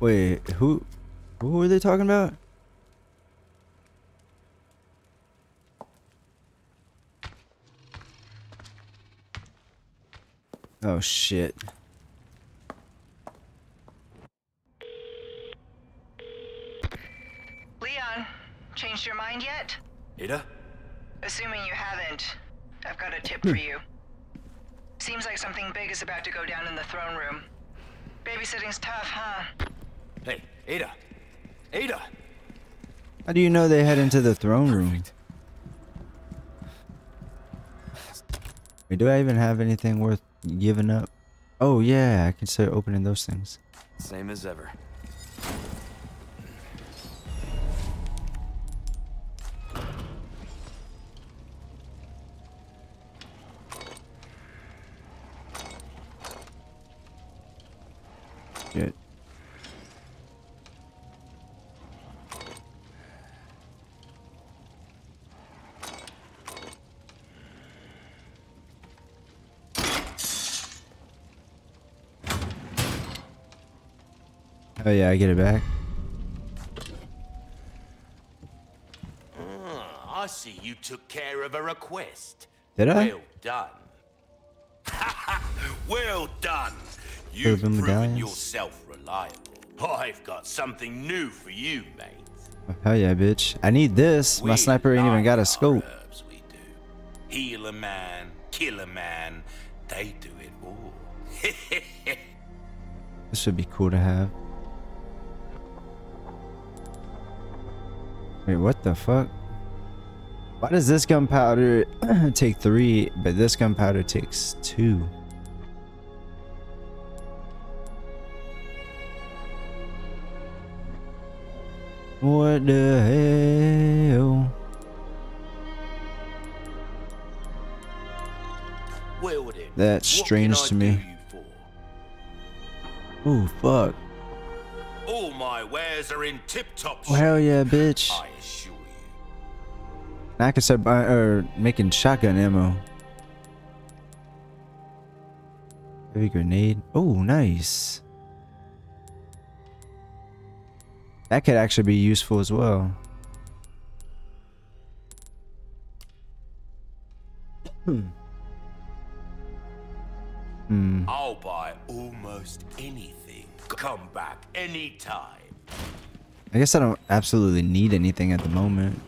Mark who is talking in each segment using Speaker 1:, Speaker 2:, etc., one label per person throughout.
Speaker 1: Wait, who who were they talking about? Oh shit.
Speaker 2: Leon, changed your mind yet?
Speaker 3: Ada?
Speaker 2: Assuming you haven't, I've got a tip hmm. for you. Seems like something big is about to go down in the throne room. Babysitting's tough, huh?
Speaker 3: Hey, Ada. Ada!
Speaker 1: How do you know they head into the throne room? Wait, do I even have anything worth giving up? Oh yeah, I can start opening those things.
Speaker 3: Same as ever.
Speaker 1: Oh yeah, I get it back.
Speaker 4: Ah, I see you took care of a request.
Speaker 1: Did I?
Speaker 4: Well done. well done. You've
Speaker 1: been
Speaker 4: proven
Speaker 1: medallions.
Speaker 4: yourself reliable. I've got something new for you, mate.
Speaker 1: Oh, hell yeah, bitch. I need this. My
Speaker 4: We
Speaker 1: sniper ain't even got a scope.
Speaker 4: herbs, we do. Heal a man, kill a man. They do it all.
Speaker 1: This would be cool to have. Wait, what the fuck? Why does this gunpowder take three, but this gunpowder takes two? What the hell?
Speaker 4: well then,
Speaker 1: That's strange to me.
Speaker 4: do you for?
Speaker 1: Oh fuck.
Speaker 4: Wares are in tip-top
Speaker 1: Oh hell yeah, bitch.
Speaker 4: I assure you.
Speaker 1: Can start buy, or making shotgun ammo. Heavy grenade. Oh, nice. That could actually be useful as well. Hmm. Hmm.
Speaker 4: I'll buy almost anything. Come back anytime.
Speaker 1: I guess I don't absolutely need anything at the moment.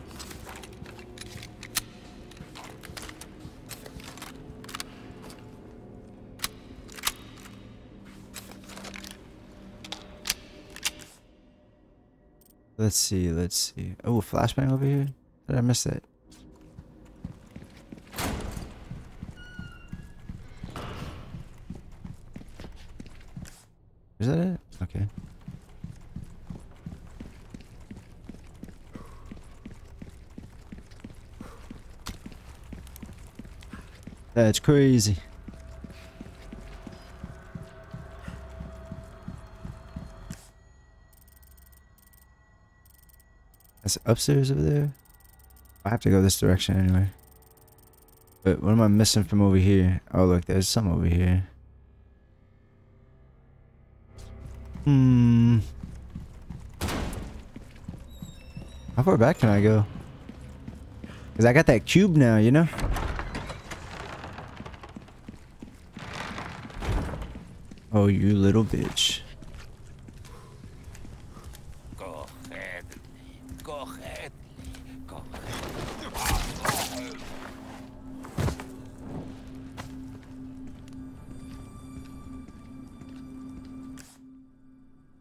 Speaker 1: Let's see, let's see. Oh, a flashbang over here? Did I miss that? Is that it? Okay. That's crazy. That's upstairs over there. I have to go this direction anyway. But what am I missing from over here? Oh look, there's some over here. Hmm. How far back can I go? Cause I got that cube now, you know? Oh, you little bitch.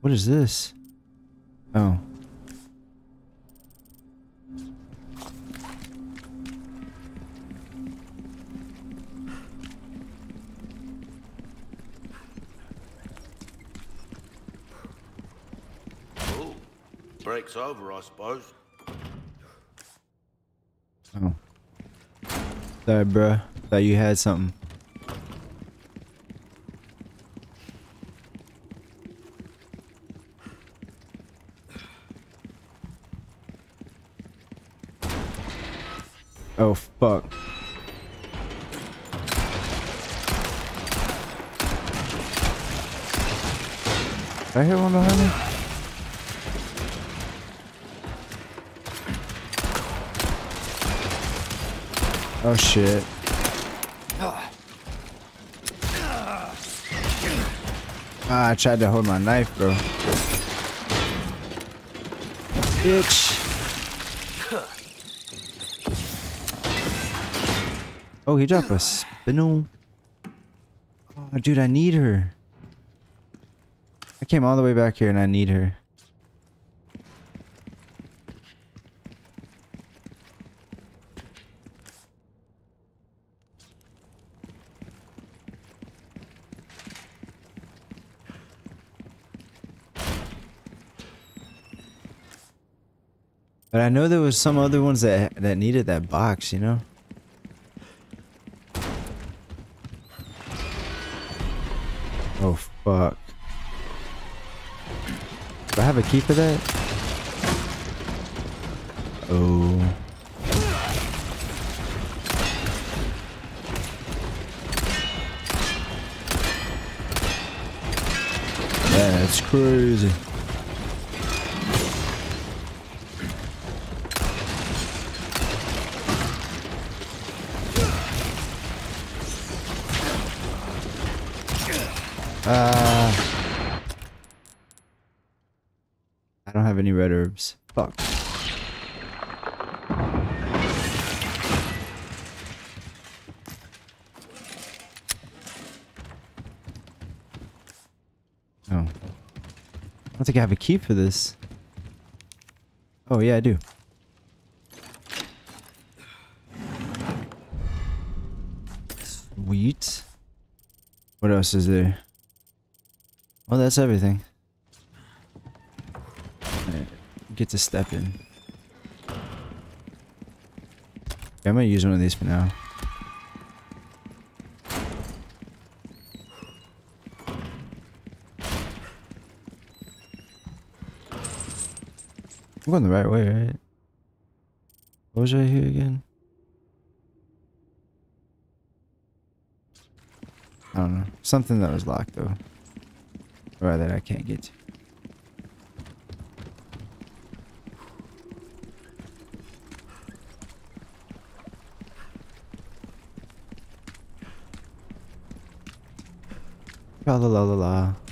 Speaker 1: What is this? Sorry, bruh. Thought you had something. Oh, fuck. I hear one behind me? Oh shit. Ah, I tried to hold my knife, bro. Bitch. Oh, he dropped a spinel. Oh, dude, I need her. I came all the way back here and I need her. But I know there was some other ones that that needed that box, you know? Oh fuck. Do I have a key for that? Oh. That's crazy. Uh, I don't have any red herbs. Fuck. Oh. I don't think I have a key for this. Oh, yeah, I do. Sweet. What else is there? Well, that's everything. Alright, Get to step in. I'm gonna use one of these for now. I'm going the right way, right? What was right here again? I don't know. Something that was locked though. Or that I can't get. La la la la la.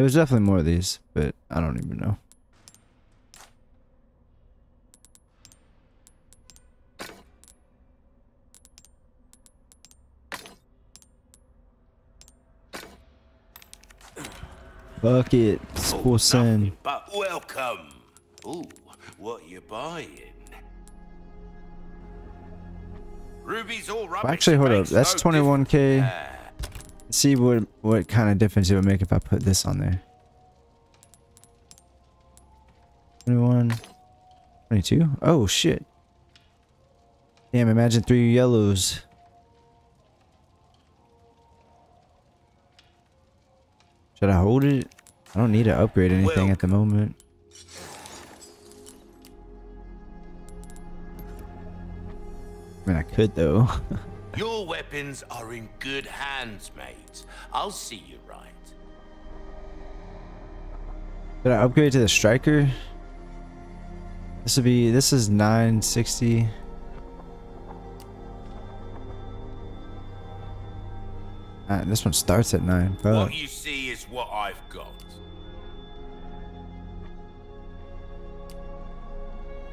Speaker 1: There was definitely more of these, but I don't even know. Fuck it.
Speaker 4: Oh,
Speaker 1: Sports
Speaker 4: but welcome. Ooh, what you buying? Ruby's all rubbish.
Speaker 1: actually, hold up. That's 21k. See what what kind of difference it would make if I put this on there. 21, 22. Oh shit. Damn, imagine three yellows. Should I hold it? I don't need to upgrade anything at the moment. I mean, I could though.
Speaker 4: Your weapons are in good hands, mate. I'll see you right.
Speaker 1: Did I upgrade to the striker? This would be, this is 960. Uh, this one starts at 9. Fuck.
Speaker 4: What you see is what I've got.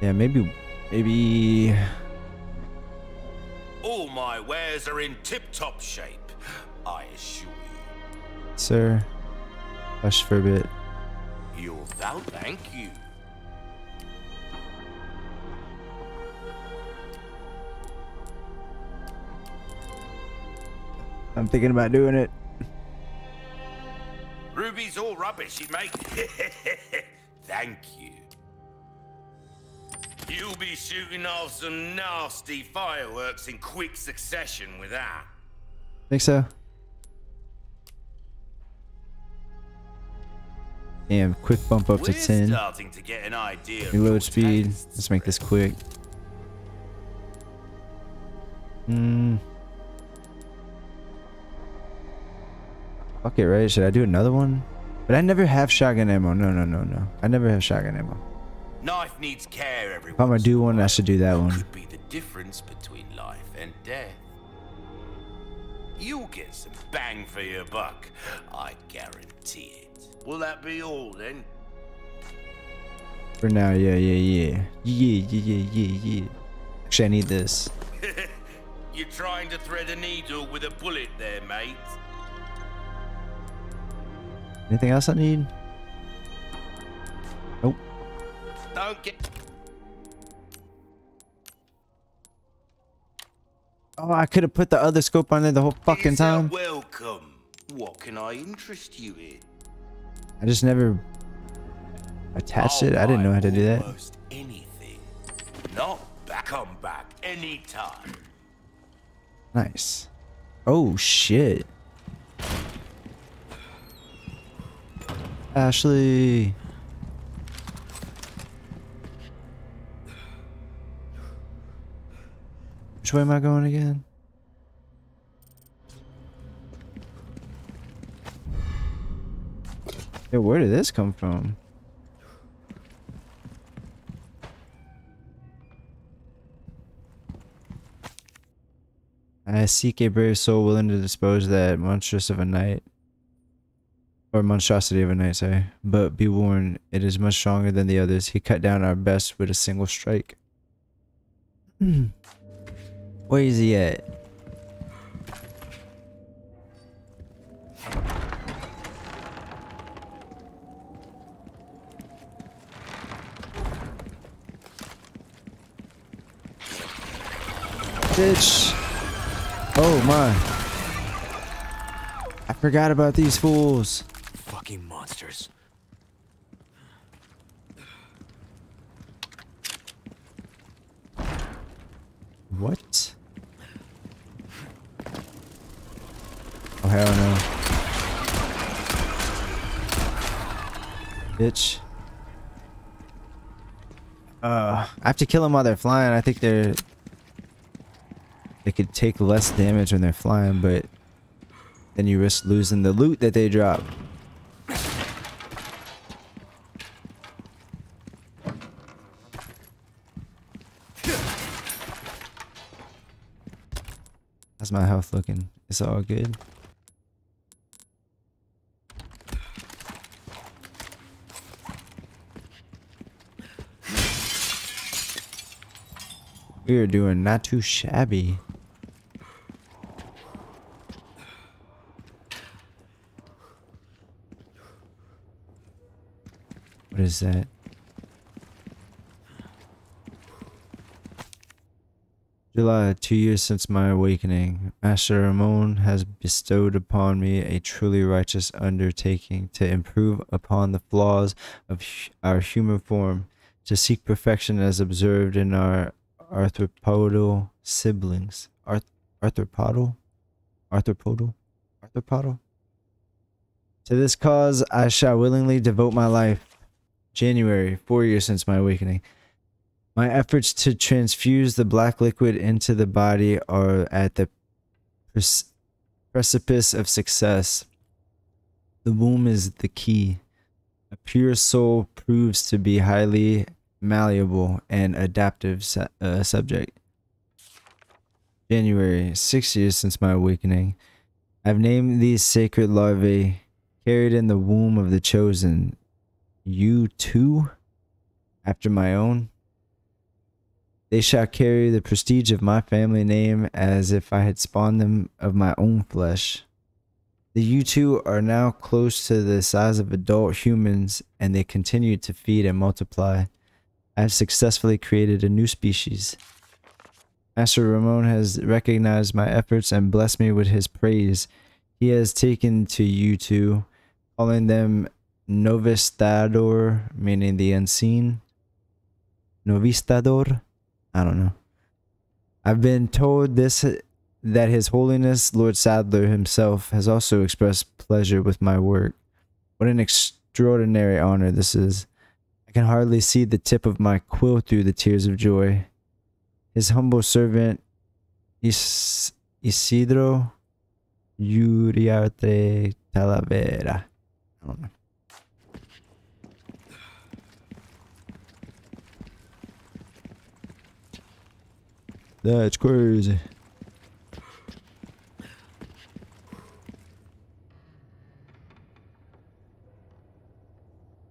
Speaker 1: Yeah, maybe, maybe,
Speaker 4: All my wares are in tip-top shape, I assure you.
Speaker 1: sir. Hush for a bit.
Speaker 4: You're thou thank you.
Speaker 1: I'm thinking about doing it.
Speaker 4: Ruby's all rubbish, mate. Thank you. You'll be shooting off some nasty fireworks in quick succession with that.
Speaker 1: Think so? Damn, quick bump up to
Speaker 4: We're
Speaker 1: 10.
Speaker 4: starting to get an idea.
Speaker 1: Reload speed.
Speaker 4: tastes,
Speaker 1: Let's make this quick. Hmm. Fuck it, right? Should I do another one? But I never have shotgun ammo. No, no, no, no. I never have shotgun ammo.
Speaker 4: Knife needs care, everyone.
Speaker 1: If I'm gonna do one, I should do that one.
Speaker 4: Could be the difference between life and death. You'll get some bang for your buck. I guarantee it. Will that be all then?
Speaker 1: For now, yeah, yeah, yeah. Yeah, yeah, yeah, yeah, yeah. Actually, I need this.
Speaker 4: You're trying to thread a needle with a bullet there, mate.
Speaker 1: Anything else I need?
Speaker 4: Don't get.
Speaker 1: Oh, I could have put the other scope on there the whole fucking
Speaker 4: Is
Speaker 1: time.
Speaker 4: Welcome. What can I interest you in?
Speaker 1: I just never attached it. I didn't know how to do that.
Speaker 4: Anything. Not back. Come back anytime.
Speaker 1: Nice. Oh shit. Ashley. Which way am I going again? Yo, where did this come from? I seek a brave soul willing to dispose that monstrous of a knight. Or monstrosity of a knight, sorry. But be warned, it is much stronger than the others. He cut down our best with a single strike. Where is he at? Bitch. Oh my. I forgot about these fools.
Speaker 3: Fucking monsters.
Speaker 1: What? Oh hell no. Bitch. Uh, I have to kill them while they're flying. I think they're they could take less damage when they're flying, but then you risk losing the loot that they drop. How's my health looking? It's all good. We are doing not too shabby. What is that? July, two years since my awakening, Master Ramon has bestowed upon me a truly righteous undertaking to improve upon the flaws of our human form, to seek perfection as observed in our arthropodal siblings. Arth- arthropodal? Arthropodal? Arthropodal? To this cause I shall willingly devote my life. January, four years since my awakening. My efforts to transfuse the black liquid into the body are at the pres- precipice of success. The womb is the key. A pure soul proves to be highly malleable and adaptive su- uh, subject. January, six years since my awakening. I've named these sacred larvae carried in the womb of the chosen. You too? After my own? They shall carry the prestige of my family name as if I had spawned them of my own flesh. The U2 are now close to the size of adult humans and they continue to feed and multiply. I have successfully created a new species. Master Ramon has recognized my efforts and blessed me with his praise. He has taken to you two, calling them Novistador, meaning the unseen. Novistador? I don't know. I've been told this that His Holiness Lord Sadler himself has also expressed pleasure with my work. What an extraordinary honor this is. Can hardly see the tip of my quill through the tears of joy. His humble servant Is- Isidro Uriarte Talavera. I don't know. That's crazy.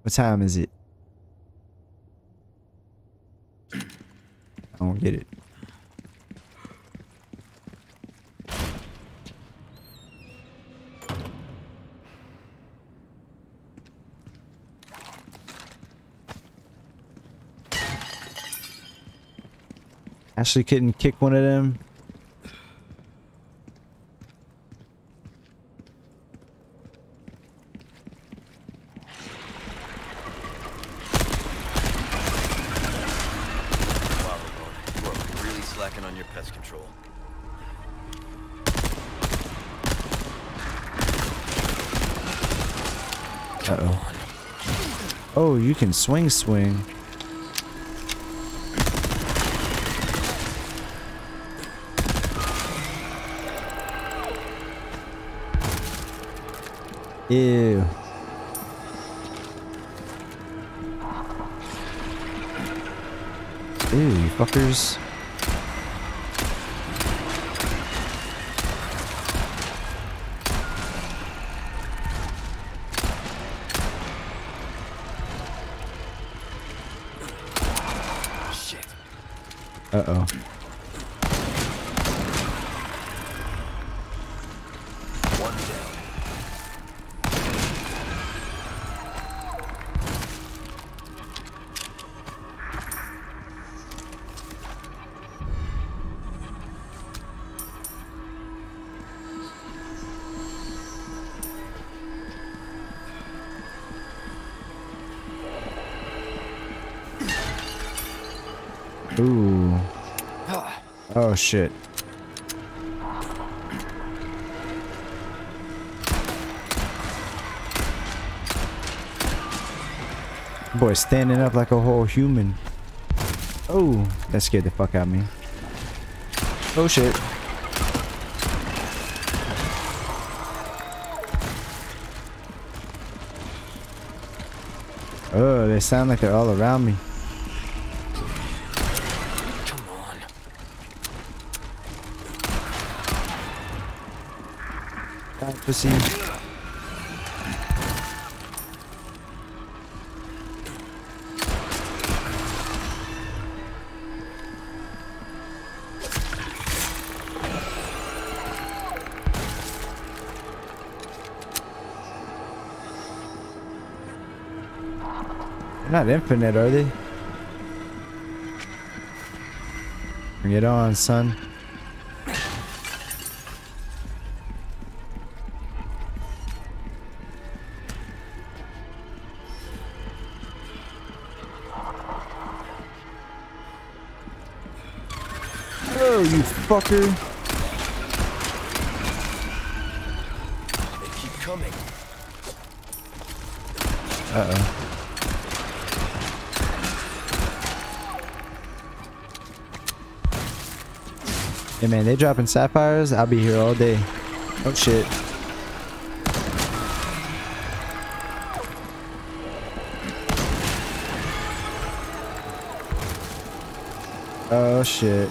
Speaker 1: What time is it? Don't get it. Ashley couldn't kick one of them.
Speaker 3: Wow, Ramon, you are really slacking on your pest control.
Speaker 1: Uh oh. Oh, you can swing swing. Ew. Ew, you fuckers.
Speaker 3: Shit.
Speaker 1: Uh shit. Boy, standing up like a whole human. Oh, that scared the fuck out of me. Oh shit. Oh, they sound like they're all around me. Pussy. They're not infinite, are they? Bring it on, son. Oh, you fucker.
Speaker 3: They keep coming.
Speaker 1: Uh-oh. Hey man, they dropping sapphires? I'll be here all day. Oh shit. Oh shit.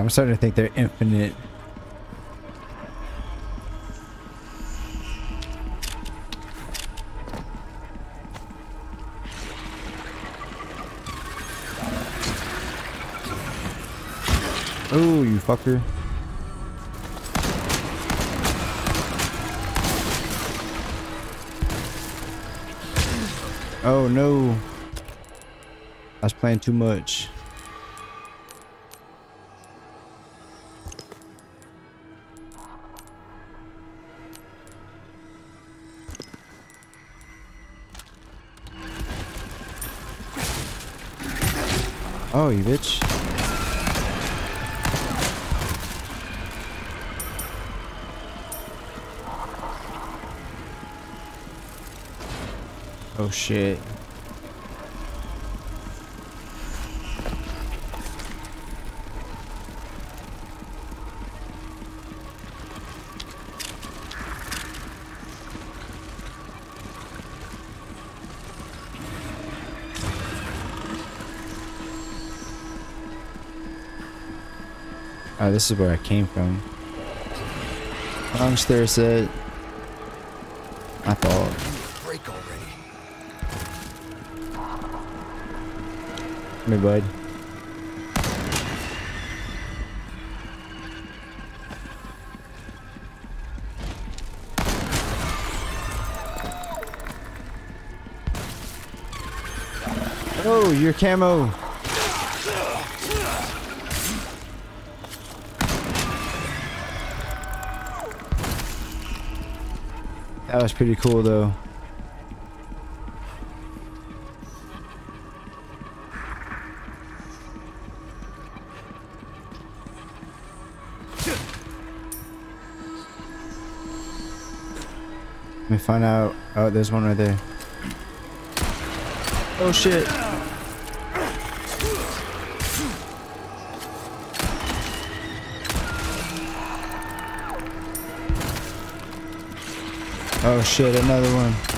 Speaker 1: I'm starting to think they're infinite. Oh, you fucker. Oh no. I was playing too much. Oh, you bitch. Oh shit. This is where I came from. Wrong stair set. I thought.
Speaker 3: Break already.
Speaker 1: Come here, bud. Oh, your camo. That was pretty cool though. Let me find out. Oh, there's one right there. Oh shit. Oh shit, another one.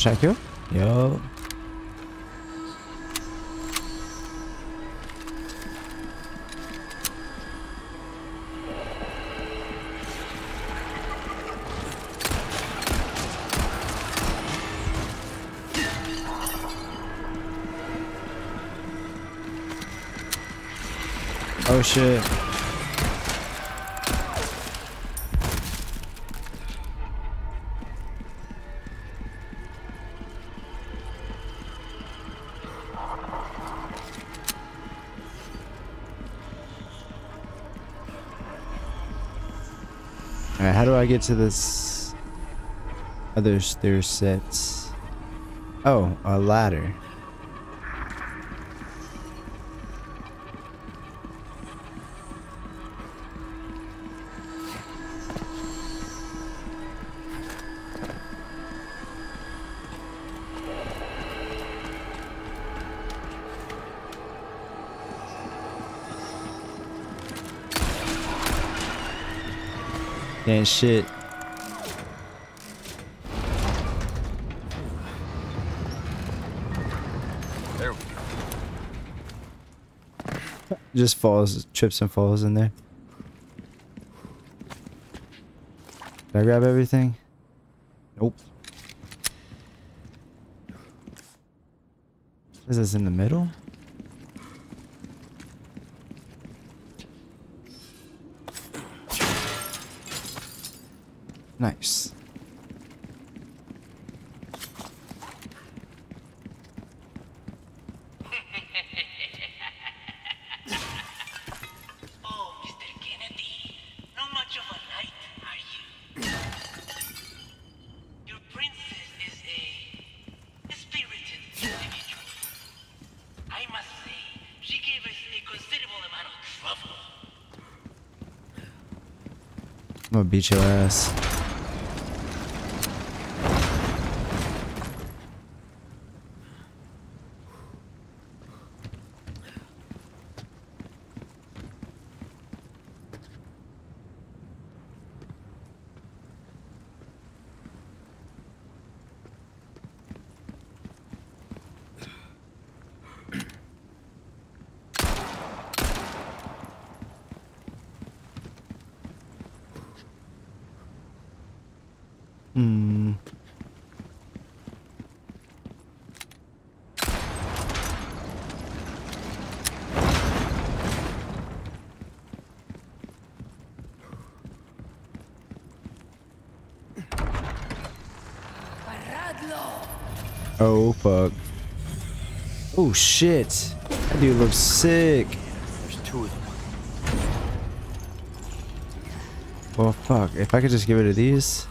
Speaker 1: Shot kill? Yo. Oh shit. Alright, how do I get to this other stair sets? Oh, a ladder. And shit.
Speaker 3: There we go.
Speaker 1: Just falls, trips and falls in there. Did I grab everything? Nope. Is this in the middle? Nice.
Speaker 5: Oh, Mr. Kennedy, not much of a light, are you? Your princess is a, a spirited individual. I must say, she gave us a considerable amount of trouble.
Speaker 1: I'm gonna beat your
Speaker 5: princess is a spirited individual. I must say, she gave us a considerable amount of trouble.
Speaker 1: My beach ass. Hmm. Oh fuck. Oh shit. That dude looks sick.
Speaker 3: There's two of them.
Speaker 1: Well fuck. If I could just give it to these.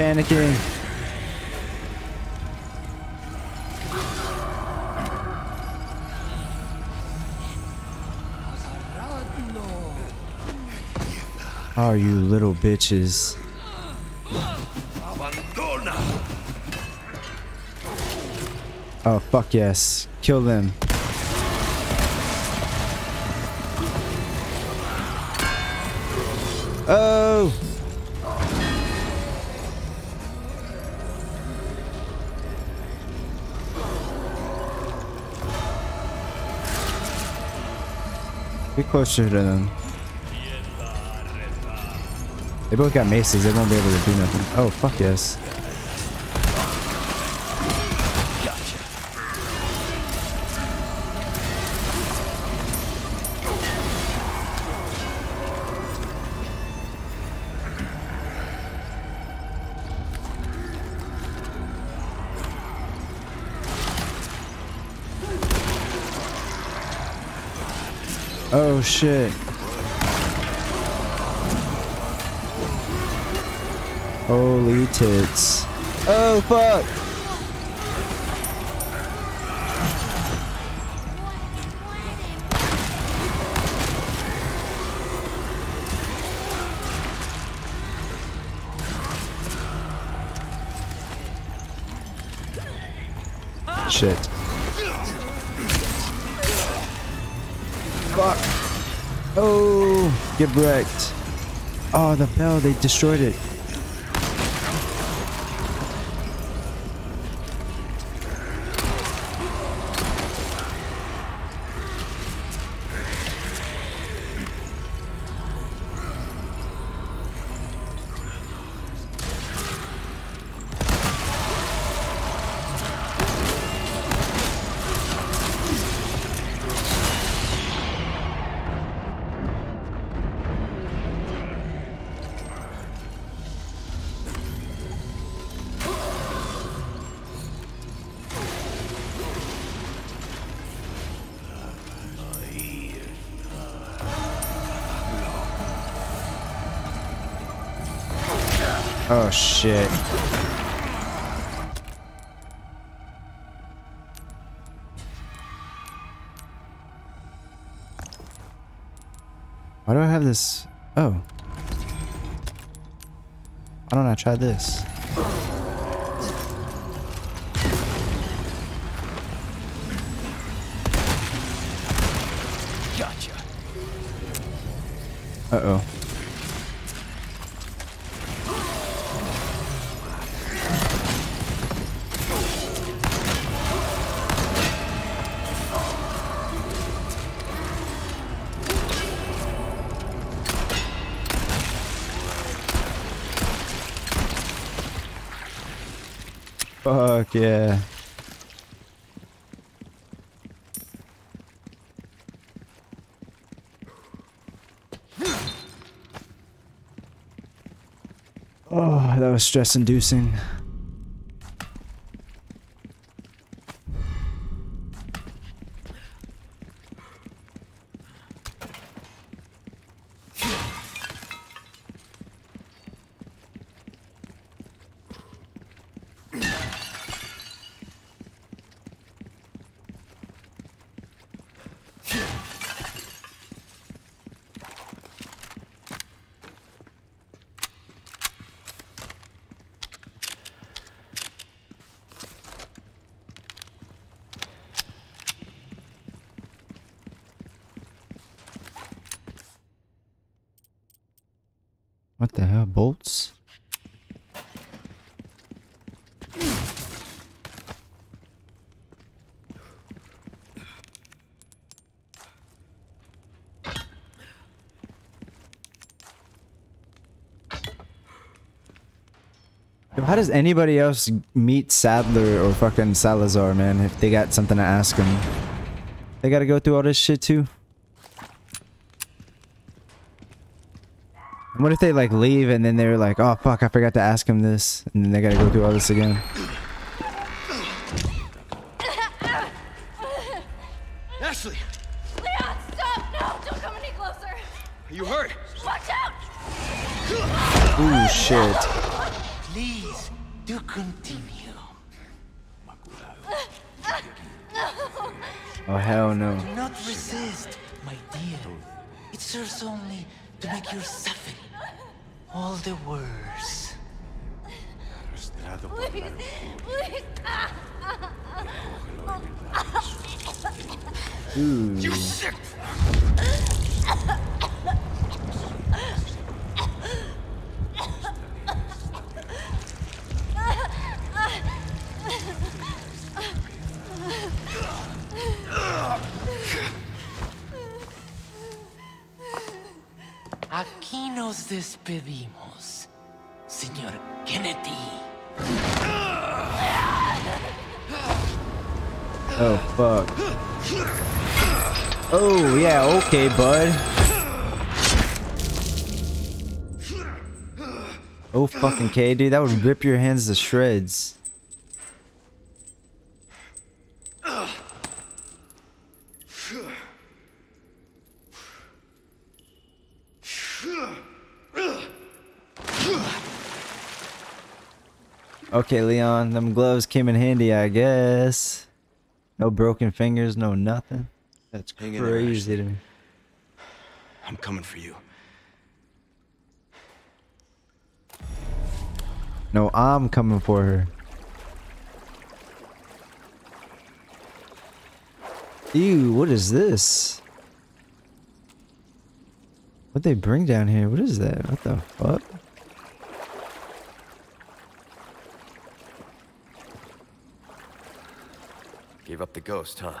Speaker 1: Panicking. Oh, you little bitches. Oh, fuck yes. Kill them. Oh! Get closer to them. They both got maces, they won't be able to do nothing. Oh, fuck yes. Oh shit. Holy tits. Oh fuck. Get wrecked. Oh, the bell, they destroyed it. Oh shit. Why do I have this? Oh. Why don't I try this?
Speaker 3: Gotcha.
Speaker 1: Uh-oh. Fuck yeah. Oh, that was stress inducing. Does anybody else meet Sadler or fucking Salazar, man, if they got something to ask him? They gotta go through all this shit too? What if they like leave and then they're like, oh fuck, I forgot to ask him this, and then they gotta go through all this again?
Speaker 3: Ashley,
Speaker 6: Leon, stop! No, don't come any closer!
Speaker 3: are you hurt?
Speaker 6: Watch out!
Speaker 1: Ooh shit.
Speaker 5: To make your suffering all the worse.
Speaker 6: Please, please! Ah, ah, ah.
Speaker 1: Ooh.
Speaker 5: Aquí
Speaker 1: Oh fuck. Oh yeah, okay, bud. Oh fucking K, dude, that would rip your hands to shreds. Okay, Leon, them gloves came in handy, I guess. No broken fingers, no nothing. That's
Speaker 3: Hang in there,
Speaker 1: crazy to me.
Speaker 3: I'm coming for you.
Speaker 1: No, I'm coming for her. Ew, what is this? What they bring down here? What is that? What the fuck?
Speaker 3: Gave up the ghost, huh?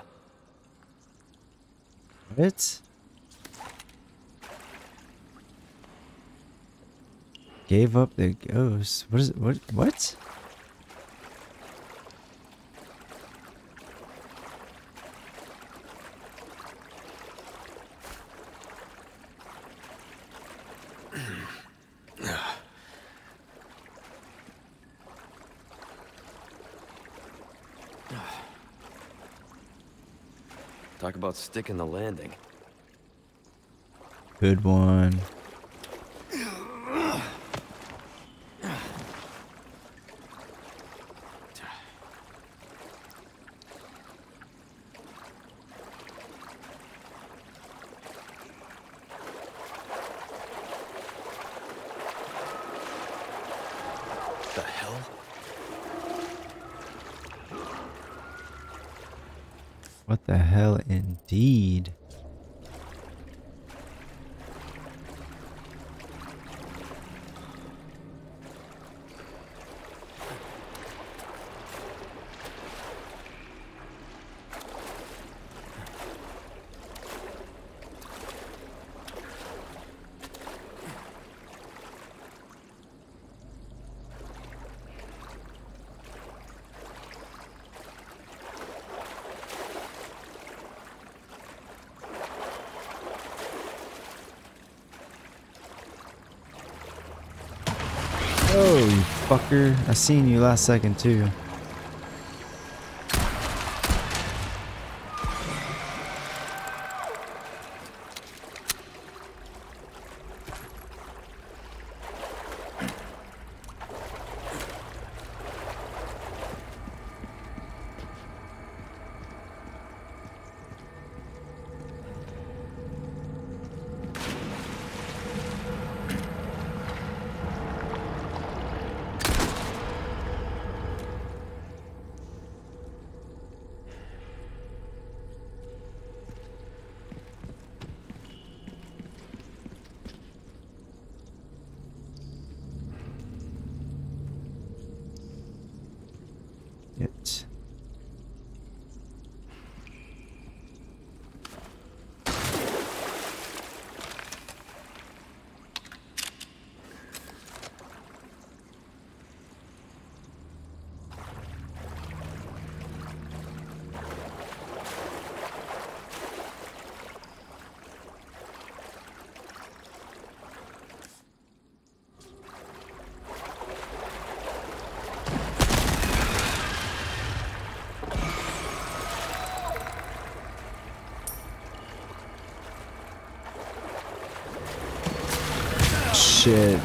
Speaker 1: What? Gave up the ghost. What is it? What? What?
Speaker 3: Talk about sticking the landing.
Speaker 1: Good one. Oh, you fucker. I seen you last second, too. Shit.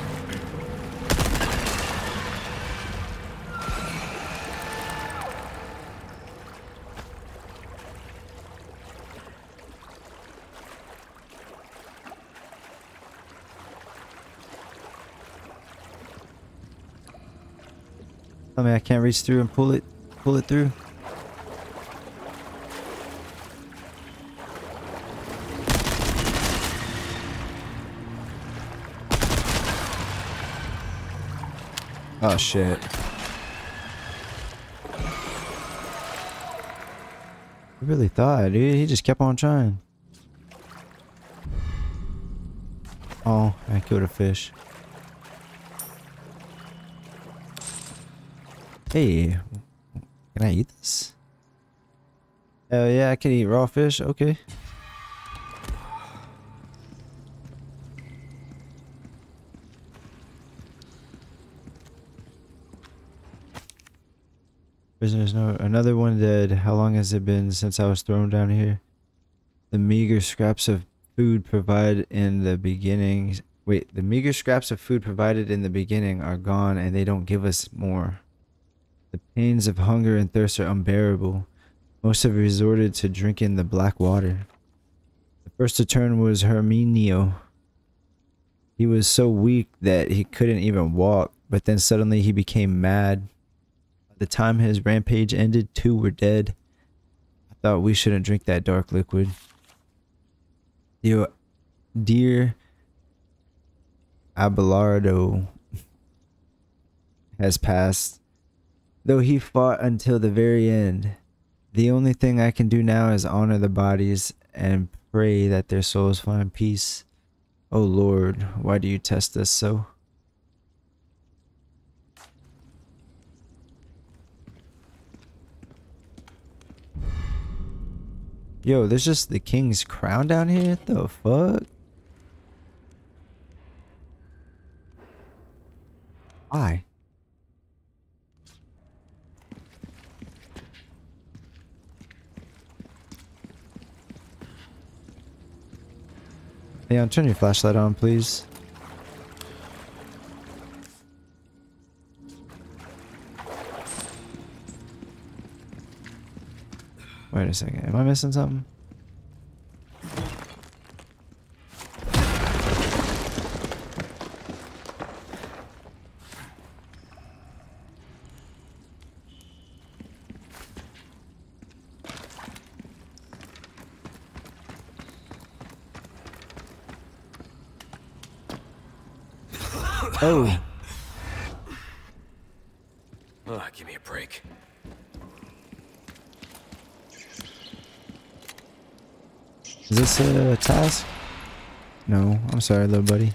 Speaker 1: Tell me I can't reach through and pull it pull it through. Shit. I really thought, dude. He just kept on trying. Oh, I killed a fish. Hey, can I eat this? Oh yeah, I can eat raw fish. Okay. Prisoners no another one dead. How long has it been since I was thrown down here? The meager scraps of food provided in the beginning wait, the meager scraps of food provided in the beginning are gone and they don't give us more. The pains of hunger and thirst are unbearable. Most have resorted to drinking the black water. The first to turn was Herminio. He was so weak that he couldn't even walk, but then suddenly he became mad. The time his rampage ended, two were dead. I thought we shouldn't drink that dark liquid. Dear, dear Abelardo has passed. Though he fought until the very end, the only thing I can do now is honor the bodies and pray that their souls find peace. Oh Lord, why do you test us so? Yo, there's just the king's crown down here? The fuck? Why? Yeah, turn your flashlight on, please. Wait a second. Am I missing something? Oh,
Speaker 3: Oh, give me a break.
Speaker 1: is this a uh, task? No, I'm sorry, little buddy.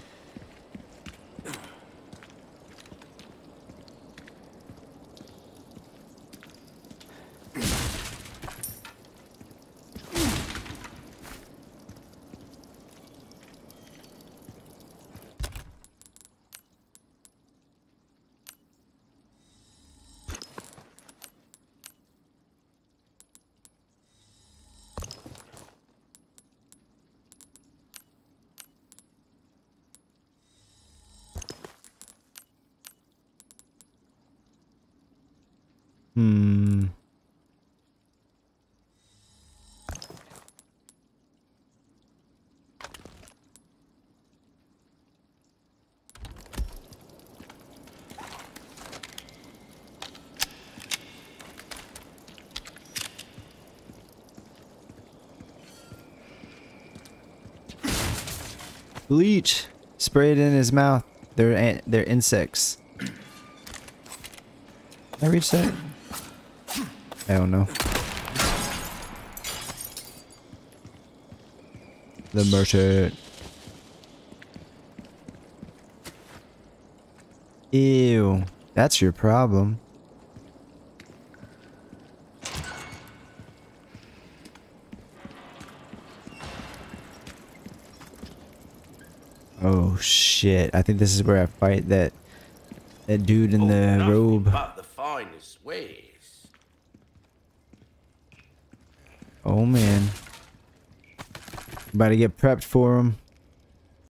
Speaker 1: Bleach. Spray it in his mouth. They're they're insects. I reach that? I don't know. The merchant. Ew. That's your problem. Oh shit. I think this is where I fight that that dude in
Speaker 4: Oh,
Speaker 1: the robe.
Speaker 4: The finest ways.
Speaker 1: Oh man. About to get prepped for him.